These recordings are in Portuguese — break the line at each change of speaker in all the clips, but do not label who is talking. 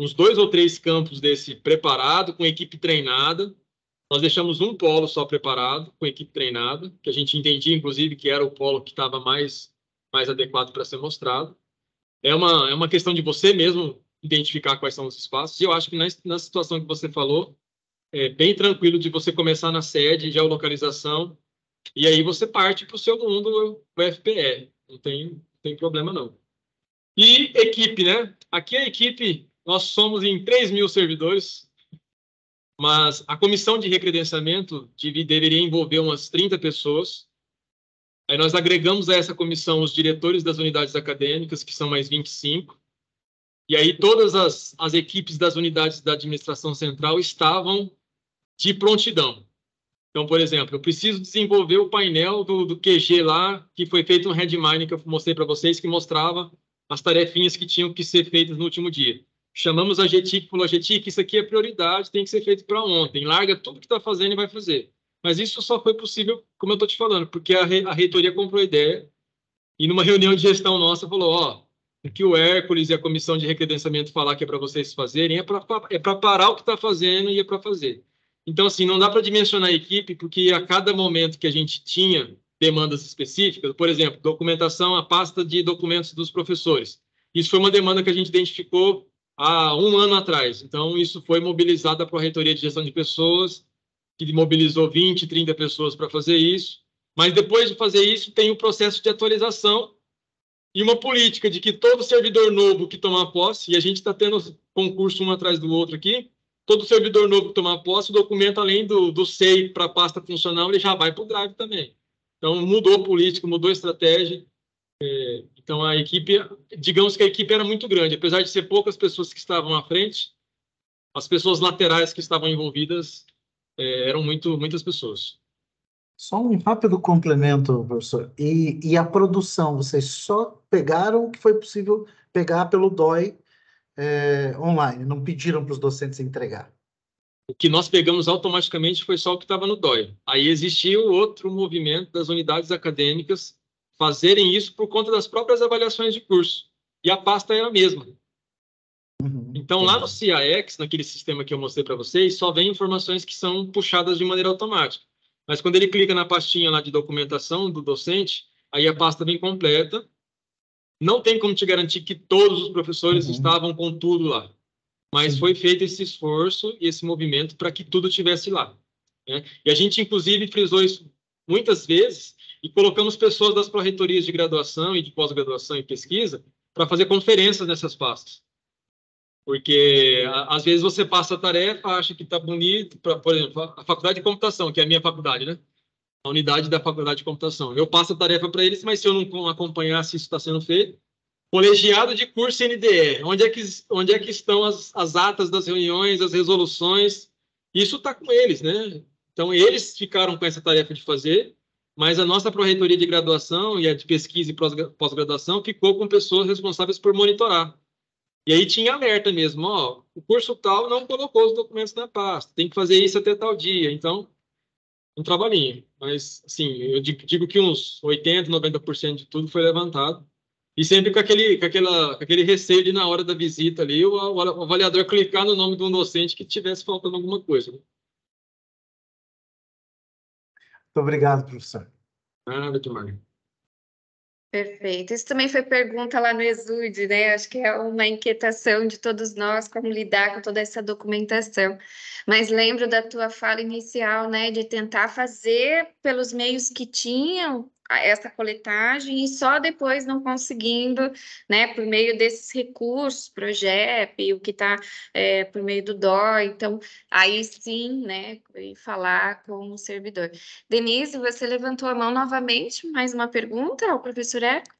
uns dois ou três campos desse preparado, com equipe treinada. Nós deixamos um polo só preparado, com equipe treinada, que a gente entendia, inclusive, que era o polo que estava mais, mais adequado para ser mostrado. É uma, é uma questão de você mesmo identificar quais são os espaços. E eu acho que na, na situação que você falou, é bem tranquilo de você começar na sede, geolocalização, e aí você parte para o seu mundo o FPE. Não tem, não tem problema, não. E equipe, né? Aqui a equipe, nós somos em 3 mil servidores, mas a comissão de recredenciamento deveria envolver umas 30 pessoas. Aí nós agregamos a essa comissão os diretores das unidades acadêmicas, que são mais 25. E aí todas as, as equipes das unidades da administração central estavam de prontidão. Então, por exemplo, eu preciso desenvolver o painel do, do QG lá, que foi feito no Redmine, que eu mostrei para vocês, que mostrava as tarefinhas que tinham que ser feitas no último dia. Chamamos a GTIC e falou, GTIC, isso aqui é prioridade, tem que ser feito para ontem. Larga tudo que está fazendo e vai fazer. Mas isso só foi possível, como eu estou te falando, porque a, re, a reitoria comprou a ideia e numa reunião de gestão nossa falou, ó, o que o Hércules e a comissão de recredenciamento falar que é para vocês fazerem é para é parar o que está fazendo e é para fazer. Então, assim, não dá para dimensionar a equipe, porque a cada momento que a gente tinha demandas específicas, por exemplo, documentação, a pasta de documentos dos professores. Isso foi uma demanda que a gente identificou há um ano atrás. Então, isso foi mobilizado a Reitoria de Gestão de Pessoas, que mobilizou 20, 30 pessoas para fazer isso. Mas depois de fazer isso, tem o um processo de atualização e uma política de que todo servidor novo que tomar posse, e a gente está tendo concurso um atrás do outro aqui, todo servidor novo que tomar posse, o documento, além do, do SEI para a pasta funcional, ele já vai para o Drive também. Então, mudou política, mudou estratégia. É, então, a equipe, digamos que a equipe era muito grande. Apesar de ser poucas pessoas que estavam à frente, as pessoas laterais que estavam envolvidas é, eram muito, muitas pessoas.
Só um rápido complemento, professor. E, e, a produção, vocês só pegaram o que foi possível pegar pelo DOI é, online, não pediram para os docentes entregar.
O que nós pegamos automaticamente foi só o que estava no DOI. Aí existia o outro movimento das unidades acadêmicas fazerem isso por conta das próprias avaliações de curso. E a pasta era a mesma. Uhum, então, lá no CIAX, naquele sistema que eu mostrei para vocês, só vem informações que são puxadas de maneira automática. Mas quando ele clica na pastinha lá de documentação do docente, aí a pasta vem completa não tem como te garantir que todos os professores uhum. estavam com tudo lá, mas foi feito esse esforço e esse movimento para que tudo estivesse lá. Né? E a gente, inclusive, frisou isso muitas vezes e colocamos pessoas das pró-reitorias de graduação e de pós-graduação e pesquisa para fazer conferências nessas pastas. Porque, às vezes, você passa a tarefa, acha que está bonito, pra, por exemplo, a faculdade de computação, que é a minha faculdade, né? a unidade da faculdade de computação. Eu passo a tarefa para eles, mas se eu não acompanhar se isso está sendo feito, colegiado de curso NDE, onde é que, onde é que estão as, as atas das reuniões, as resoluções? Isso está com eles, né? Então, eles ficaram com essa tarefa de fazer, mas a nossa pró-reitoria de graduação e a de pesquisa e pós-graduação ficou com pessoas responsáveis por monitorar. E aí tinha alerta mesmo, ó, o curso tal não colocou os documentos na pasta, tem que fazer isso até tal dia. Então, um trabalhinho. Mas, assim, eu digo que uns 80%, 90% de tudo foi levantado. E sempre com aquele, com, aquela, com aquele receio de, na hora da visita ali, o, o avaliador clicar no nome de um docente que tivesse faltando alguma coisa. Né?
Muito obrigado, professor.
Ah, doutor Mário.
Perfeito. Isso também foi pergunta lá no Exude, né? Acho que é uma inquietação de todos nós como lidar com toda essa documentação. Mas lembro da tua fala inicial, né, de tentar fazer pelos meios que tinham essa coletagem e só depois não conseguindo, né, por meio desses recursos, Progep, o que está é, por meio do DOI, então aí sim, né, falar com o servidor. Denise, você levantou a mão novamente, mais uma pergunta ao professor Hércules?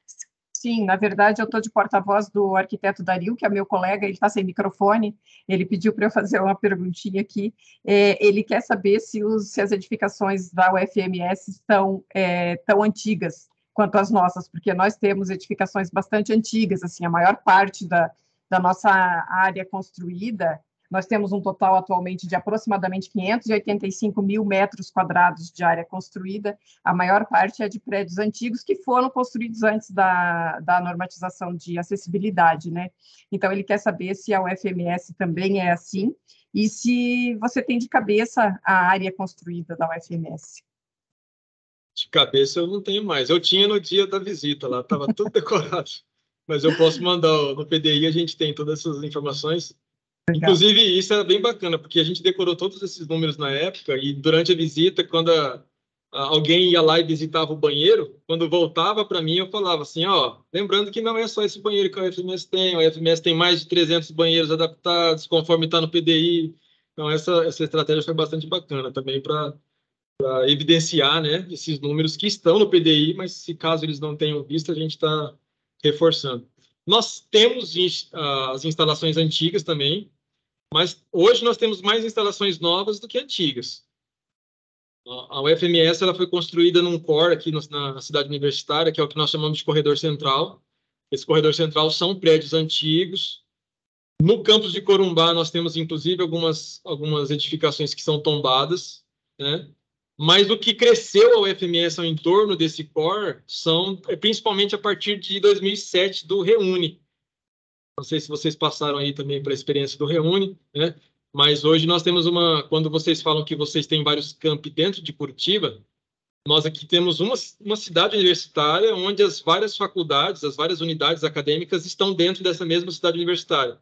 Sim, na verdade, eu estou de porta-voz do arquiteto Dario, que é meu colega, ele está sem microfone, ele pediu para eu fazer uma perguntinha aqui. É, ele quer saber se, os, se, as edificações da UFMS estão é, tão antigas quanto as nossas, porque nós temos edificações bastante antigas, assim, a maior parte da, da nossa área construída Nós temos um total atualmente de aproximadamente 585 mil metros quadrados de área construída. A maior parte é de prédios antigos que foram construídos antes da, da normatização de acessibilidade, né? Então, ele quer saber se a UFMS também é assim e se você tem de cabeça a área construída da UFMS.
De cabeça eu não tenho mais. Eu tinha no dia da visita lá, estava tudo decorado. Mas eu posso mandar no PDI, a gente tem todas essas informações. Inclusive, isso é bem bacana, porque a gente decorou todos esses números na época e durante a visita, quando a, a, alguém ia lá e visitava o banheiro, quando voltava para mim, eu falava assim, ó, lembrando que não é só esse banheiro que a UFMS tem, a UFMS tem mais de 300 banheiros adaptados, conforme está no PDI. Então, essa, essa estratégia foi bastante bacana também para evidenciar né, esses números que estão no PDI, mas se caso eles não tenham visto, a gente está reforçando. Nós temos uh, as instalações antigas também, mas hoje nós temos mais instalações novas do que antigas. A UFMS ela foi construída num core aqui na cidade universitária, que é o que nós chamamos de corredor central. Esse corredor central são prédios antigos. No campus de Corumbá, nós temos, inclusive, algumas, algumas edificações que são tombadas, né? Mas o que cresceu a UFMS ao entorno desse core são é, principalmente a partir de 2007 do Reúne. Não sei se vocês passaram aí também para a experiência do Reúne, né? Mas hoje nós temos uma. Quando vocês falam que vocês têm vários campi dentro de Curitiba, nós aqui temos uma, uma cidade universitária onde as várias faculdades, as várias unidades acadêmicas estão dentro dessa mesma cidade universitária.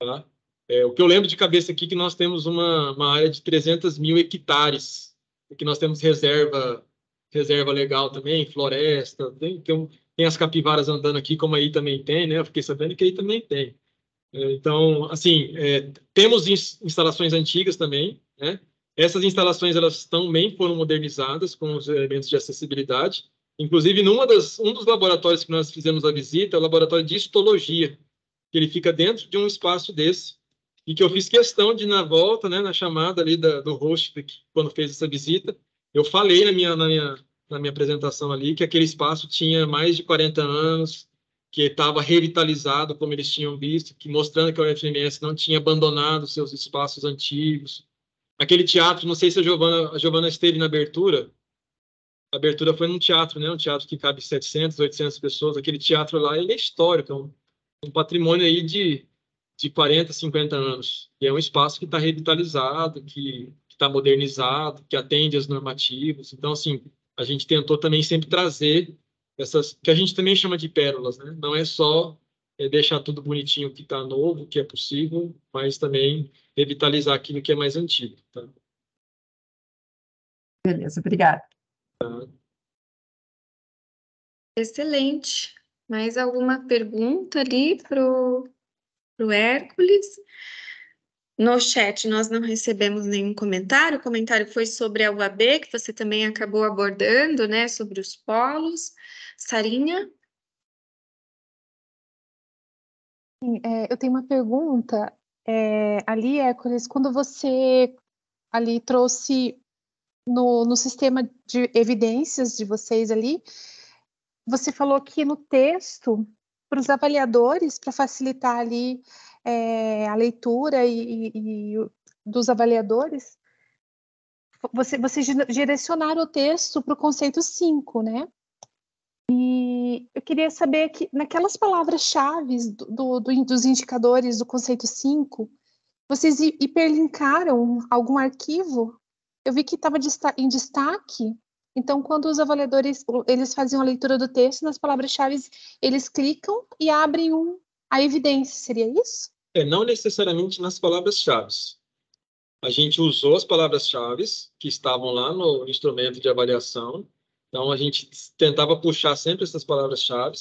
Tá? É, o que eu lembro de cabeça aqui é que nós temos uma, uma área de 300 mil hectares que nós temos reserva reserva legal também, floresta, tem, tem, tem, as capivaras andando aqui, como aí também tem, né? Eu fiquei sabendo que aí também tem. É, então, assim, é, temos instalações antigas também, né? Essas instalações, elas também foram modernizadas com os elementos de acessibilidade. Inclusive, numa das, um dos laboratórios que nós fizemos a visita, é o laboratório de histologia, que ele fica dentro de um espaço desse, e que eu fiz questão de, na volta, né, na chamada ali da, do host, quando fez essa visita, eu falei na minha, na, minha, na minha apresentação ali que aquele espaço tinha mais de 40 anos, que estava revitalizado, como eles tinham visto, que mostrando que a UFMS não tinha abandonado seus espaços antigos. Aquele teatro, não sei se a Giovana, a Giovana esteve na abertura, a abertura foi num teatro, né? Um teatro que cabe 700, 800 pessoas. Aquele teatro lá, ele é histórico, é um, um patrimônio aí de de 40, 50 anos. E é um espaço que está revitalizado, que está modernizado, que atende às normativas. Então, assim, a gente tentou também sempre trazer essas, que a gente também chama de pérolas, né? Não é só é, deixar tudo bonitinho que está novo, que é possível, mas também revitalizar aquilo que é mais antigo. Tá?
Beleza, obrigada.
Tá. Excelente. Mais alguma pergunta ali para o para o Hércules. No chat nós não recebemos nenhum comentário, o comentário foi sobre a UAB, que você também acabou abordando, né, sobre os polos. Sarinha?
É, eu tenho uma pergunta. É, ali, Hércules, quando você ali trouxe no, no sistema de evidências de vocês ali, você falou que no texto para os avaliadores, para facilitar ali é, a leitura e, e, e, dos avaliadores, você, você direcionar o texto para o conceito 5, né? E eu queria saber que naquelas palavras-chave do, do, dos indicadores do conceito 5, vocês hiperlinkaram algum arquivo? Eu vi que estava em destaque então, quando os avaliadores eles faziam a leitura do texto, nas palavras-chave, eles clicam e abrem um, a evidência, seria isso?
É, não necessariamente nas palavras-chave. A gente usou as palavras-chave que estavam lá no instrumento de avaliação. Então, a gente tentava puxar sempre essas palavras-chave.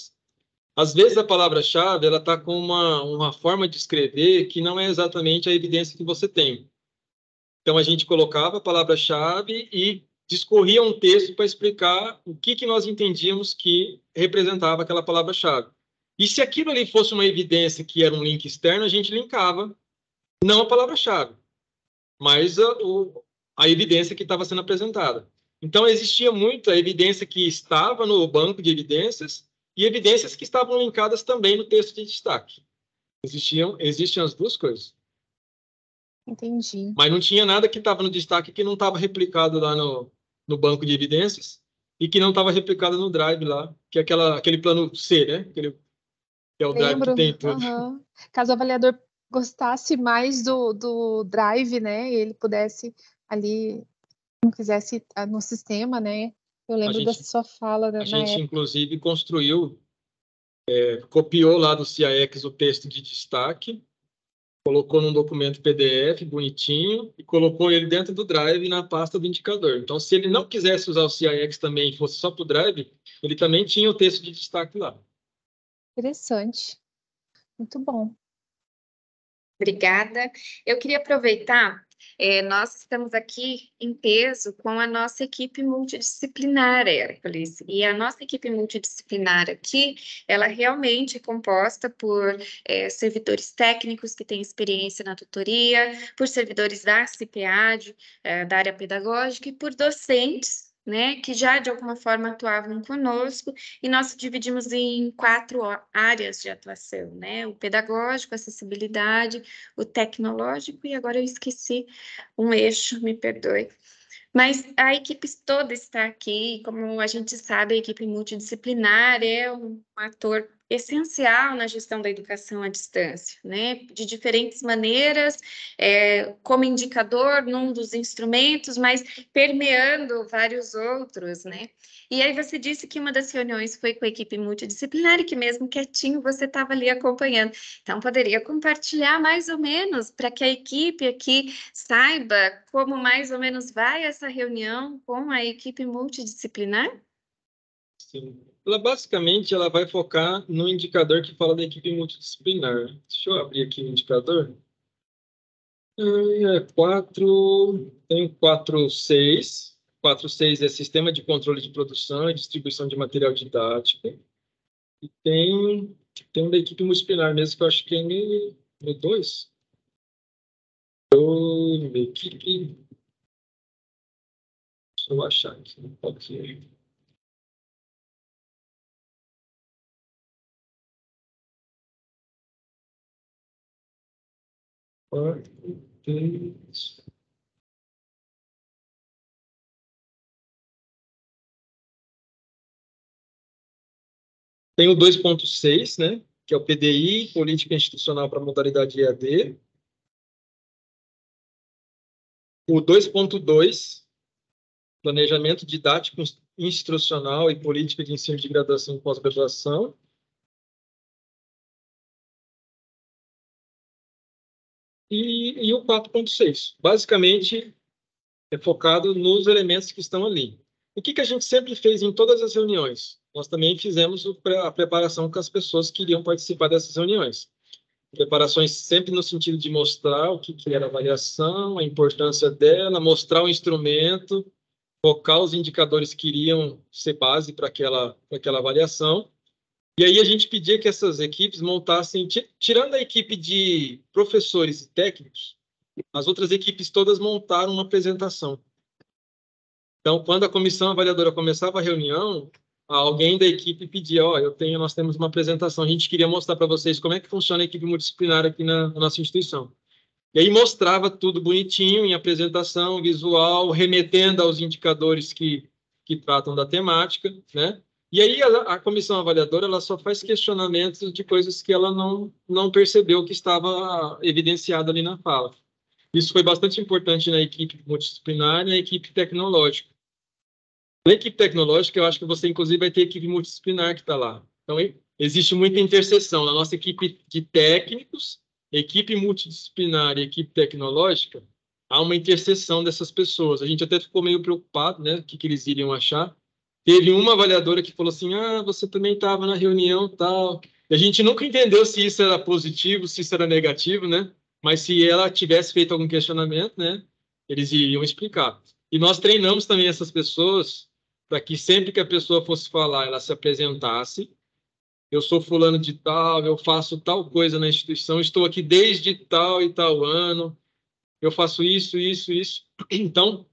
Às vezes, a palavra-chave ela está com uma, uma forma de escrever que não é exatamente a evidência que você tem. Então, a gente colocava a palavra-chave e discorria um texto para explicar o que, que nós entendíamos que representava aquela palavra-chave. E se aquilo ali fosse uma evidência que era um link externo, a gente linkava não a palavra-chave, mas a, o, a evidência que estava sendo apresentada. Então, existia muita evidência que estava no banco de evidências e evidências que estavam linkadas também no texto de destaque. Existiam, existem as duas coisas.
Entendi.
Mas não tinha nada que estava no destaque que não estava replicado lá no, no banco de evidências e que não estava replicado no Drive lá, que é aquela, aquele plano C, né? Aquele, que é o Drive
Lembro.
que tem tudo.
aham. Caso o avaliador gostasse mais do, do Drive, né? E ele pudesse ali, não quisesse estar no sistema, né? Eu lembro
gente-
dessa sua fala né,
A gente,
época.
inclusive, construiu, é, copiou lá do CIAX o texto de destaque, colocou num documento PDF bonitinho e colocou ele dentro do Drive na pasta do indicador. Então, se ele não quisesse usar o CIAX também e fosse só para o Drive, ele também tinha o texto de destaque lá.
Interessante. Muito bom.
Obrigada. Eu queria aproveitar, eh, nós estamos aqui em peso com a nossa equipe multidisciplinar, Hércules, e a nossa equipe multidisciplinar aqui, ela realmente é composta por eh, servidores técnicos que têm experiência na tutoria, por servidores da CPAD, eh, da área pedagógica, e por docentes, né, que já de alguma forma atuavam conosco, e nós dividimos em quatro áreas de atuação, né? O pedagógico, acessibilidade, o tecnológico, e agora eu esqueci um eixo, me perdoe. Mas a equipe toda está aqui, como a gente sabe, a equipe multidisciplinar é um ator essencial na gestão da educação à distância, né? De diferentes maneiras, é, como indicador num dos instrumentos, mas permeando vários outros, né? E aí você disse que uma das reuniões foi com a equipe multidisciplinar e que mesmo quietinho você estava ali acompanhando. Então, poderia compartilhar mais ou menos para que a equipe aqui saiba como mais ou menos vai essa reunião com a equipe multidisciplinar?
Sim. Ela, basicamente, ela vai focar no indicador que fala da equipe multidisciplinar. Deixa eu abrir aqui o indicador. É 4, tem 4, 6. 4, 6 é sistema de controle de produção e distribuição de material didático. E tem, tem um da equipe multidisciplinar mesmo, que eu acho que é no, no 2. Do, equipe. Deixa eu achar aqui. Qual que Quatro, três. Tem o 2.6, né? Que é o PDI, Política Institucional para Modalidade EAD. O 2.2, Planejamento Didático Institucional e Política de Ensino de Graduação e Pós-Graduação. E, e o 4.6. Basicamente, é focado nos elementos que estão ali. O que, que a gente sempre fez em todas as reuniões? Nós também fizemos a preparação com as pessoas que iriam participar dessas reuniões. Preparações sempre no sentido de mostrar o que, que era a avaliação, a importância dela, mostrar o instrumento, focar os indicadores que iriam ser base para aquela, aquela avaliação. E aí a gente pedia que essas equipes montassem, tirando a equipe de professores e técnicos, as outras equipes todas montaram uma apresentação. Então, quando a comissão avaliadora começava a reunião, alguém da equipe pedia, ó, oh, eu tenho, nós temos uma apresentação, a gente queria mostrar para vocês como é que funciona a equipe multidisciplinar aqui na, na nossa instituição. E aí mostrava tudo bonitinho em apresentação, visual, remetendo aos indicadores que, que tratam da temática, né? E aí a, a, comissão avaliadora ela só faz questionamentos de coisas que ela não, não percebeu que estava evidenciado ali na fala. Isso foi bastante importante na equipe multidisciplinar e na equipe tecnológica. Na equipe tecnológica, eu acho que você, inclusive, vai ter equipe multidisciplinar que está lá. Então, existe muita interseção. Na nossa equipe de técnicos, equipe multidisciplinar e equipe tecnológica, há uma interseção dessas pessoas. A gente até ficou meio preocupado, né? O que, que eles iriam achar. Teve uma avaliadora que falou assim: ah, você também estava na reunião tal. E a gente nunca entendeu se isso era positivo, se isso era negativo, né? Mas se ela tivesse feito algum questionamento, né? Eles iriam explicar. E nós treinamos também essas pessoas para que sempre que a pessoa fosse falar, ela se apresentasse. Eu sou fulano de tal, eu faço tal coisa na instituição, estou aqui desde tal e tal ano, eu faço isso, isso, isso. Então,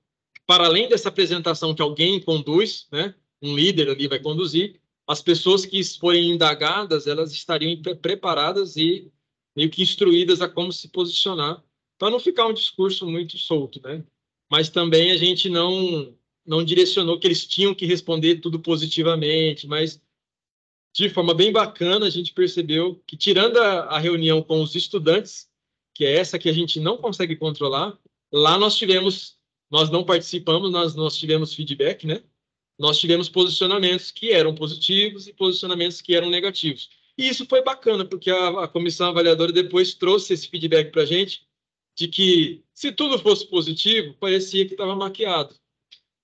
para além dessa apresentação que alguém conduz, né, um líder ali vai conduzir, as pessoas que forem indagadas, elas estariam preparadas e meio que instruídas a como se posicionar para não ficar um discurso muito solto, né? Mas também a gente não não direcionou que eles tinham que responder tudo positivamente, mas de forma bem bacana a gente percebeu que tirando a, a reunião com os estudantes, que é essa que a gente não consegue controlar, lá nós tivemos, nós não participamos, nós nós tivemos feedback, né? Nós tivemos posicionamentos que eram positivos e posicionamentos que eram negativos. E isso foi bacana, porque a, a comissão avaliadora depois trouxe esse feedback para a gente de que se tudo fosse positivo, parecia que estava maquiado.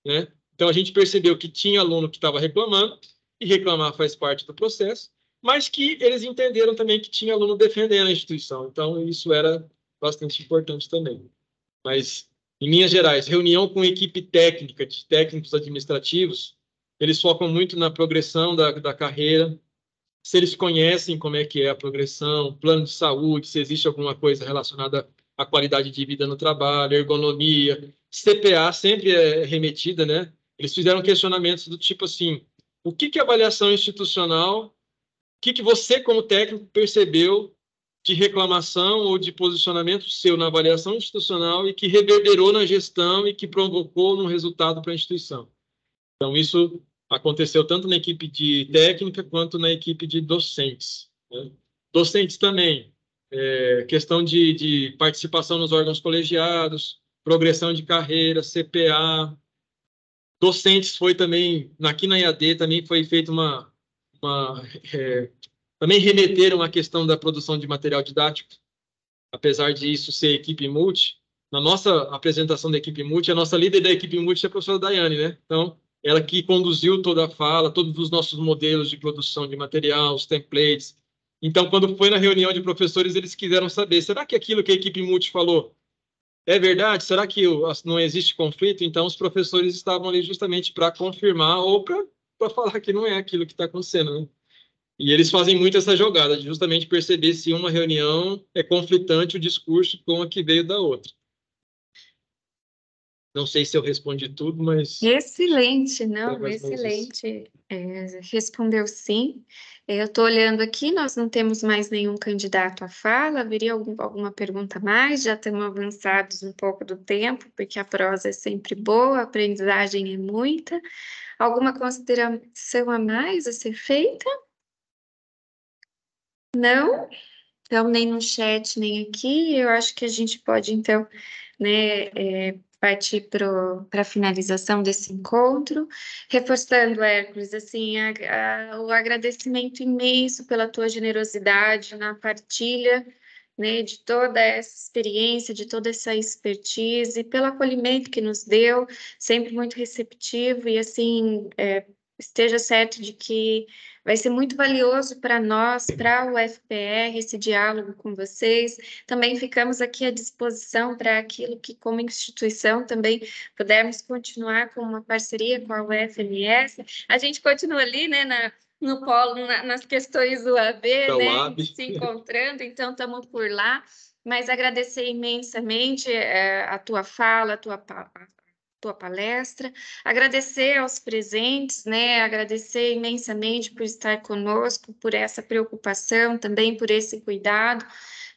Né? Então a gente percebeu que tinha aluno que estava reclamando, e reclamar faz parte do processo, mas que eles entenderam também que tinha aluno defendendo a instituição. Então isso era bastante importante também. Mas, em linhas gerais, reunião com equipe técnica, de técnicos administrativos, eles focam muito na progressão da, da carreira, se eles conhecem como é que é a progressão, plano de saúde, se existe alguma coisa relacionada à qualidade de vida no trabalho, ergonomia, CPA sempre é remetida, né? Eles fizeram questionamentos do tipo assim, o que que avaliação institucional, o que que você como técnico percebeu de reclamação ou de posicionamento seu na avaliação institucional e que reverberou na gestão e que provocou um resultado para a instituição. Então, isso aconteceu tanto na equipe de técnica quanto na equipe de docentes. Né? Docentes também, é, questão de, de, participação nos órgãos colegiados, progressão de carreira, CPA. Docentes foi também, aqui na IAD também foi feita uma, uma é, também remeteram à questão da produção de material didático, apesar de isso ser equipe multi. Na nossa apresentação da equipe multi, a nossa líder da equipe multi é a professora Daiane, né? Então, ela que conduziu toda a fala, todos os nossos modelos de produção de material, os templates. Então, quando foi na reunião de professores, eles quiseram saber, será que aquilo que a equipe multi falou é verdade? Será que não existe conflito? Então, os professores estavam ali justamente para confirmar ou para falar que não é aquilo que está acontecendo. Né? E eles fazem muito essa jogada, de justamente perceber se uma reunião é conflitante o discurso com a que veio da outra. Não sei se eu respondi tudo, mas.
Excelente, não, excelente. É, respondeu sim. Eu estou olhando aqui, nós não temos mais nenhum candidato à fala. Haveria algum, alguma pergunta a mais? Já estamos avançados um pouco do tempo, porque a prosa é sempre boa, a aprendizagem é muita. Alguma consideração a mais a ser feita? Não? Então, nem no chat, nem aqui. Eu acho que a gente pode, então, né, é, partir para a finalização desse encontro, reforçando, Hércules, assim, a, a, o agradecimento imenso pela tua generosidade na partilha né, de toda essa experiência, de toda essa expertise, pelo acolhimento que nos deu, sempre muito receptivo e assim é, esteja certo de que Vai ser muito valioso para nós, para o FPR, esse diálogo com vocês. Também ficamos aqui à disposição para aquilo que, como instituição, também pudermos continuar com uma parceria com a UFMS. A gente continua ali, né, na, no polo, na, nas questões do AB, né, se encontrando, então estamos por lá. Mas agradecer imensamente é, a tua fala, a tua tua palestra, agradecer aos presentes, né, agradecer imensamente por estar conosco, por essa preocupação, também por esse cuidado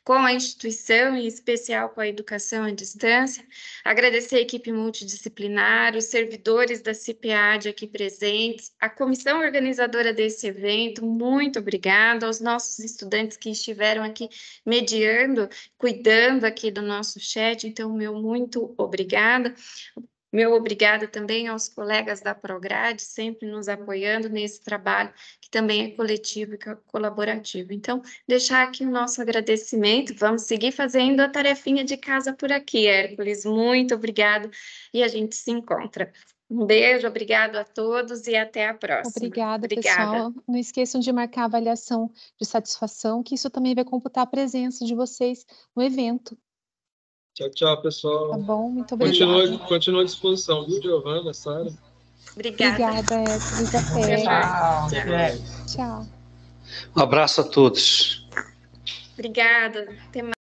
com a instituição, em especial com a educação à distância. Agradecer a equipe multidisciplinar, os servidores da CIPAD aqui presentes, a comissão organizadora desse evento, muito obrigada, aos nossos estudantes que estiveram aqui mediando, cuidando aqui do nosso chat, então, meu muito obrigada. Meu obrigada também aos colegas da Prograde, sempre nos apoiando nesse trabalho, que também é coletivo e colaborativo. Então, deixar aqui o nosso agradecimento, vamos seguir fazendo a tarefinha de casa por aqui, Hércules. Muito obrigado e a gente se encontra. Um beijo, obrigado a todos e até a próxima.
Obrigada, Obrigada, pessoal. Não esqueçam de marcar a avaliação de satisfação, que isso também vai computar a presença de vocês no evento.
Tchau, tchau, pessoal.
Tá bom, muito obrigada.
Continua, continua à disposição, viu, Giovana, Sara?
Obrigada.
Obrigada, Hércules. Até.
Tchau.
Tchau.
Um abraço a todos.
Obrigada. Até mais.